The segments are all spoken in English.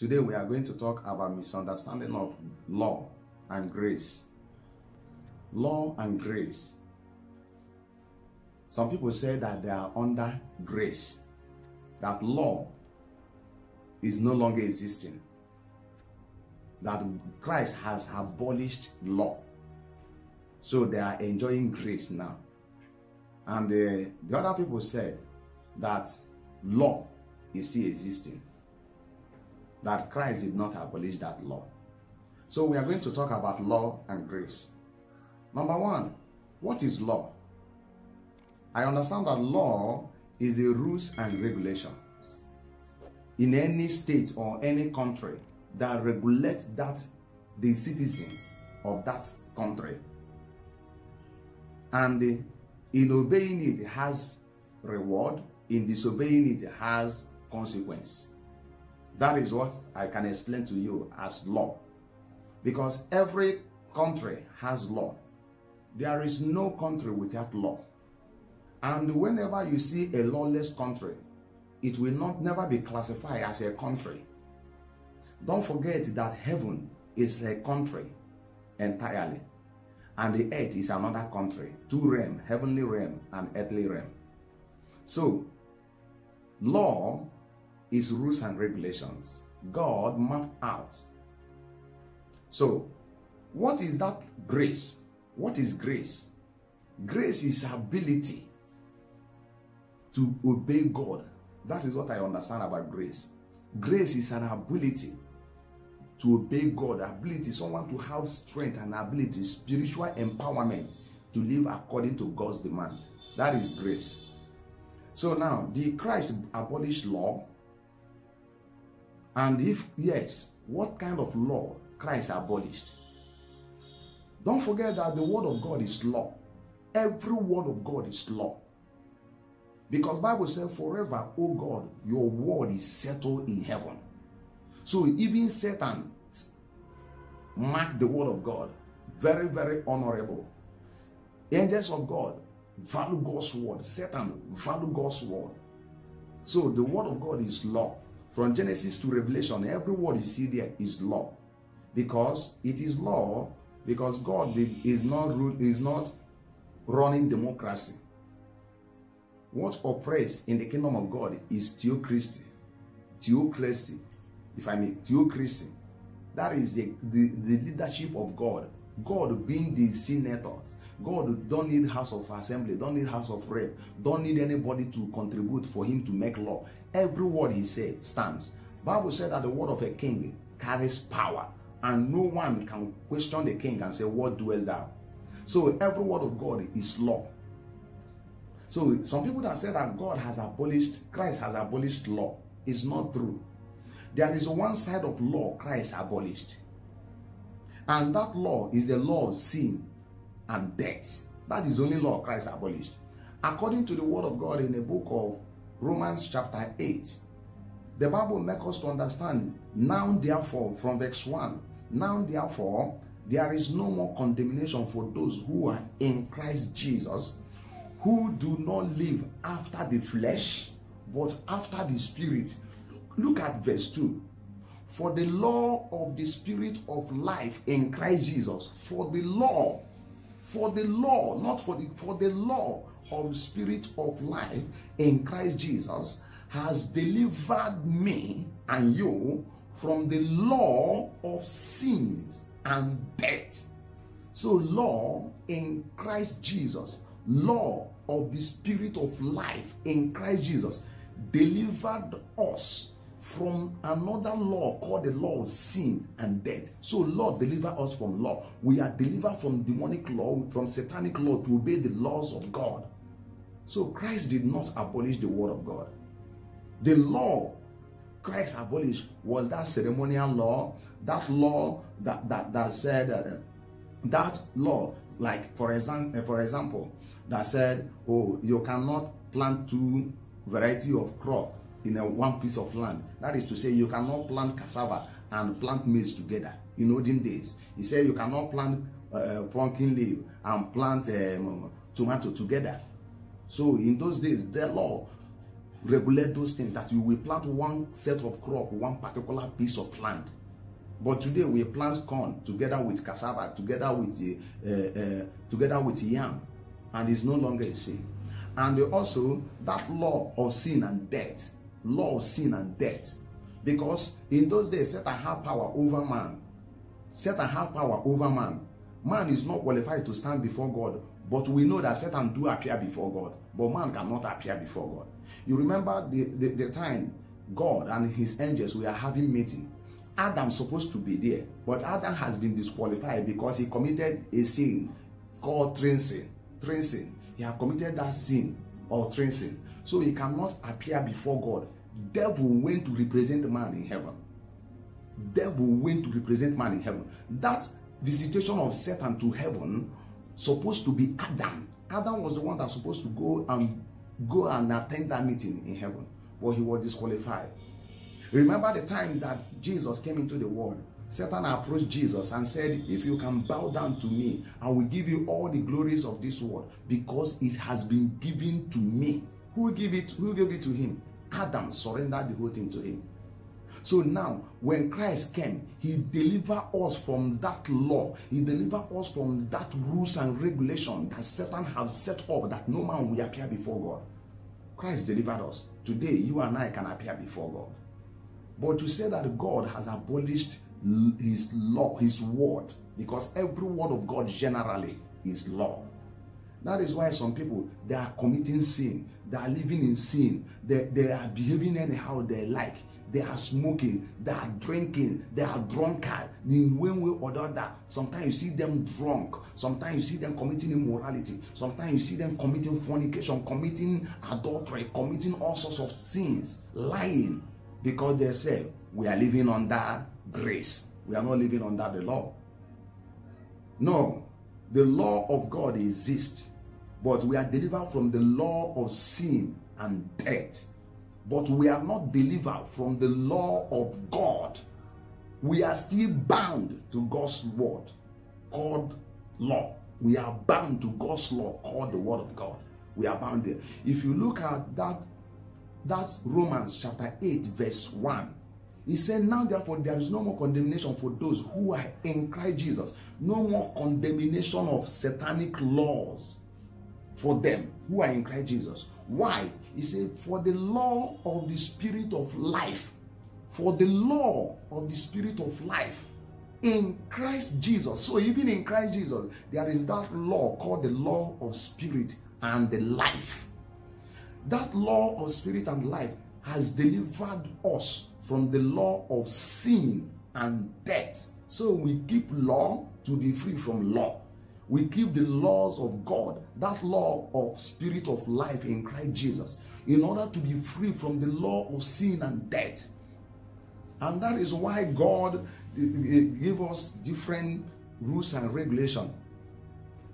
Today we are going to talk about misunderstanding of law and grace. Law and grace. Some people say that they are under grace, that law is no longer existing, that Christ has abolished law. So they are enjoying grace now. And the, the other people said that law is still existing, that Christ did not abolish that law. So we are going to talk about law and grace. Number one, what is law? I understand that law is the rules and regulation in any state or any country that regulate that the citizens of that country. And in obeying it has reward, in disobeying it has consequence. That is what I can explain to you as law. Because every country has law. There is no country without law. And whenever you see a lawless country, it will not never be classified as a country. Don't forget that heaven is a country entirely, and the earth is another country, two realm, heavenly realm and earthly realm. So, law is rules and regulations. God mapped out. So, what is that grace? What is grace? Grace is ability to obey God. That is what I understand about grace. Grace is an ability to obey God, ability, someone to have strength and ability, spiritual empowerment to live according to God's demand. That is grace. So now, the Christ abolished law? And if yes, what kind of law Christ abolished? Don't forget that the word of God is law. Every word of God is law. Because Bible says, forever, O God, your word is settled in heaven. So even Satan mark the word of God very, very honorable. Angels of God value God's word. Satan value God's word. So the word of God is law. From Genesis to Revelation, every word you see there is law. Because it is law, because God is not is not running democracy. What operates in the kingdom of God is theocracy. Theocracy, if I may, theocracy. That is the, the, the leadership of God. God being the senators. God don't need house of assembly, don't need house of rep, don't need anybody to contribute for him to make law. Every word he said stands. Bible said that the word of a king carries power, and no one can question the king and say, What doest thou? So every word of God is law. So some people that say that God has abolished, Christ has abolished law is not true. There is one side of law Christ abolished. And that law is the law of sin and death. That is only law Christ abolished. According to the word of God in the book of Romans chapter 8, the Bible makes us to understand, now therefore, from verse 1, now therefore, there is no more condemnation for those who are in Christ Jesus, who do not live after the flesh, but after the spirit. Look at verse 2. For the law of the spirit of life in Christ Jesus, for the law, for the law, not for the for the law of spirit of life in Christ Jesus has delivered me and you from the law of sins and death. So, law in Christ Jesus, law of the spirit of life in Christ Jesus delivered us from another law called the law of sin and death. So, Lord, deliver us from law. We are delivered from demonic law, from satanic law to obey the laws of God. So, Christ did not abolish the word of God. The law Christ abolished was that ceremonial law, that law that that, that said uh, that law, like for example, for example, that said, oh, you cannot plant two variety of crop in a one piece of land. That is to say, you cannot plant cassava and plant maize together. In olden days, he said you cannot plant uh, pumpkin leaf and plant um, tomato together. So in those days, the law regulate those things that you will plant one set of crop, one particular piece of land. But today we plant corn together with cassava, together with uh, uh, together with yam, and it's no longer a sin. And also that law of sin and death, law of sin and death, because in those days Satan had power over man. Satan had power over man. Man is not qualified to stand before God, but we know that Satan do appear before God, but man cannot appear before God. You remember the, the, the time God and his angels were having meeting Adam supposed to be there, but Adam has been disqualified because he committed a sin called treason. Treason. He have committed that sin of treason, so he cannot appear before God. Devil went to represent man in heaven. Devil went to represent man in heaven. That visitation of Satan to heaven supposed to be Adam. Adam was the one that's supposed to go and go and attend that meeting in heaven, but he was disqualified. Remember the time that Jesus came into the world. Satan approached Jesus and said, If you can bow down to me, I will give you all the glories of this world because it has been given to me. Who gave it? Who gave it to him? Adam surrendered the whole thing to him. So now, when Christ came, he delivered us from that law. He delivered us from that rules and regulation that Satan has set up that no man will appear before God. Christ delivered us. Today, you and I can appear before God. But to say that God has abolished his law, his word, because every word of God generally is law. That is why some people they are committing sin, they are living in sin, they, they are behaving anyhow they like, they are smoking, they are drinking, they are drunkard in one way or the other. Sometimes you see them drunk, sometimes you see them committing immorality, sometimes you see them committing fornication, committing adultery, committing all sorts of sins, lying because they say we are living under grace. We are not living under the law. No, the law of God exists, but we are delivered from the law of sin and death. But we are not delivered from the law of God. We are still bound to God's word called law. We are bound to God's law called the word of God. We are bound there. If you look at that that's Romans chapter 8, verse 1. He said, Now therefore there is no more condemnation for those who are in Christ Jesus. No more condemnation of satanic laws for them who are in Christ Jesus. Why? He said, For the law of the spirit of life, for the law of the spirit of life in Christ Jesus. So even in Christ Jesus, there is that law called the law of spirit and the life. That law of spirit and life has delivered us from the law of sin and death. So we keep law to be free from law. We keep the laws of God, that law of spirit of life in Christ Jesus, in order to be free from the law of sin and death. And that is why God eh, eh, eh, gave us different rules and regulation.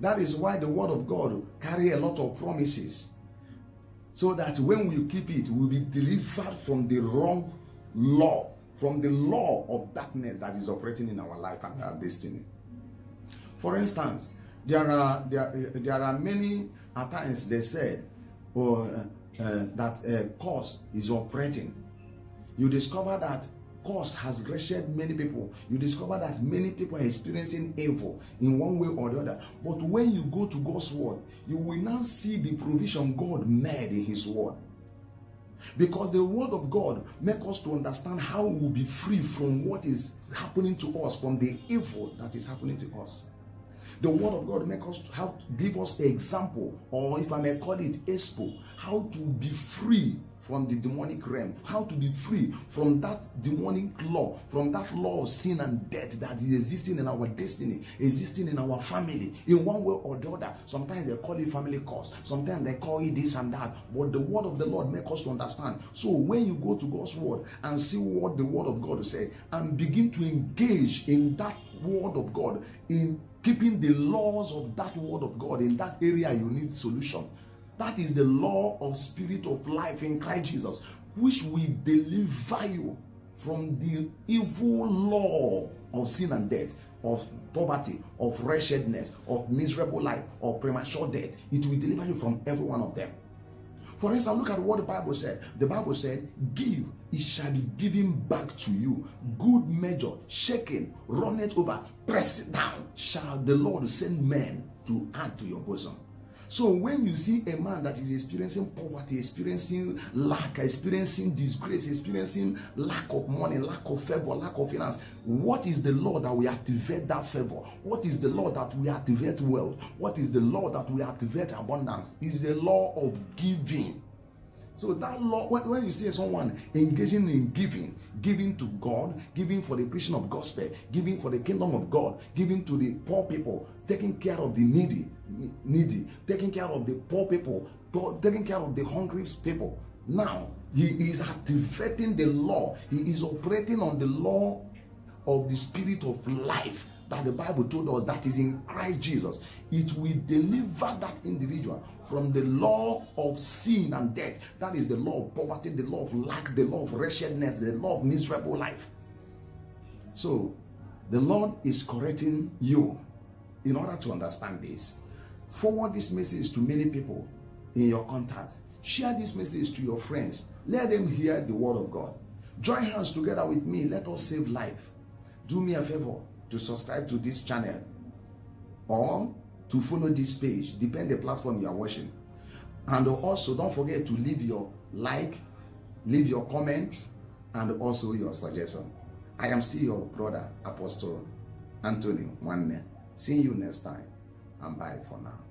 That is why the word of God carry a lot of promises so that when we keep it, we'll be delivered from the wrong law, from the law of darkness that is operating in our life and our destiny. For instance, there are there, there are many at times they said or uh, uh, that a cause is operating. You discover that cause has wretched many people. You discover that many people are experiencing evil in one way or the other. But when you go to God's word, you will now see the provision God made in his word. Because the word of God make us to understand how we'll be free from what is happening to us, from the evil that is happening to us. The word of God make us to have give us an example, or if I may call it expo, how to be free from the demonic realm, how to be free from that demonic law, from that law of sin and death that is existing in our destiny, existing in our family, in one way or the other. Sometimes they call it family cause, sometimes they call it this and that. But the word of the Lord make us to understand. So when you go to God's word and see what the word of God say and begin to engage in that word of God, in keeping the laws of that word of God in that area, you need solution that is the law of spirit of life in Christ Jesus, which will deliver you from the evil law of sin and death, of poverty, of wretchedness, of miserable life, of premature death. It will deliver you from every one of them. For instance, look at what the Bible said. The Bible said, Give, it shall be given back to you. Good measure, shaken, run it over, press it down, shall the Lord send men to add to your bosom. So when you see a man that is experiencing poverty, experiencing lack, experiencing disgrace, experiencing lack of money, lack of favor, lack of finance, what is the law that we activate that favor? What is the law that we activate wealth? What is the law that we activate abundance? Is the law of giving. So that law, when, when you see someone engaging in giving, giving to God, giving for the preaching of gospel, giving for the kingdom of God, giving to the poor people, taking care of the needy, needy, taking care of the poor people, taking care of the hungry people. Now he is activating the law. He is operating on the law of the spirit of life that the Bible told us that is in Christ Jesus, it will deliver that individual from the law of sin and death. That is the law of poverty, the law of lack, the law of wretchedness, the law of miserable life. So, the Lord is correcting you in order to understand this. Forward this message to many people in your contact. Share this message to your friends. Let them hear the word of God. Join hands together with me. Let us save life. Do me a favor to subscribe to this channel or to follow this page depend the platform you are watching. And also don't forget to leave your like leave your comment and also your suggestion. I am still your brother apostle anthony Nwanne. see you next time and bye for now